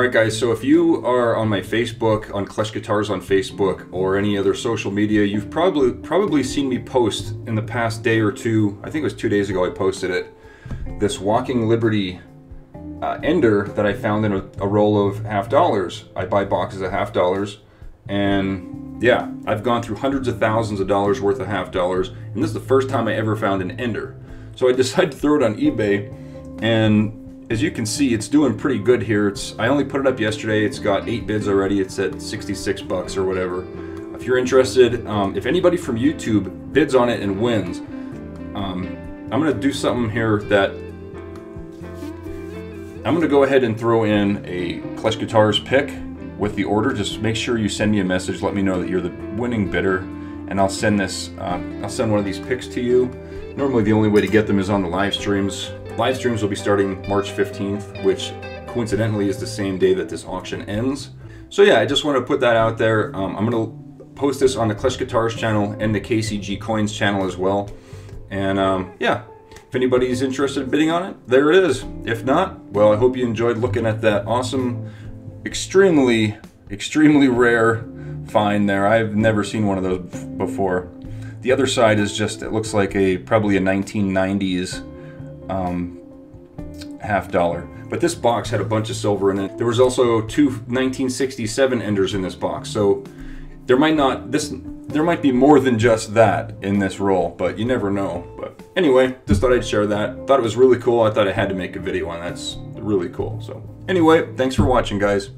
Alright guys, so if you are on my Facebook, on Klesh Guitars on Facebook, or any other social media, you've probably probably seen me post in the past day or two, I think it was two days ago I posted it, this Walking Liberty uh, ender that I found in a, a roll of half dollars. I buy boxes of half dollars, and yeah, I've gone through hundreds of thousands of dollars worth of half dollars, and this is the first time I ever found an ender. So I decided to throw it on eBay, and as you can see, it's doing pretty good here. It's I only put it up yesterday. It's got eight bids already. It's at 66 bucks or whatever. If you're interested, um, if anybody from YouTube bids on it and wins, um, I'm gonna do something here that I'm gonna go ahead and throw in a Klesh Guitars pick with the order. Just make sure you send me a message. Let me know that you're the winning bidder, and I'll send this. Uh, I'll send one of these picks to you. Normally, the only way to get them is on the live streams. Live streams will be starting March 15th, which coincidentally is the same day that this auction ends. So yeah, I just want to put that out there. Um, I'm going to post this on the Klesh Guitars channel and the KCG Coins channel as well. And um, yeah, if anybody's interested in bidding on it, there it is. If not, well, I hope you enjoyed looking at that awesome, extremely, extremely rare find there. I've never seen one of those before. The other side is just, it looks like a probably a 1990s um, half dollar. But this box had a bunch of silver in it. There was also two 1967 enders in this box. So there might not, this, there might be more than just that in this roll, but you never know. But anyway, just thought I'd share that. Thought it was really cool. I thought I had to make a video on that. That's really cool. So anyway, thanks for watching guys.